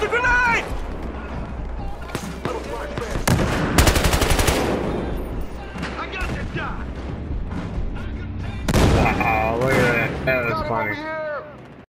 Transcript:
a grenade! Wow, look at that. That was funny.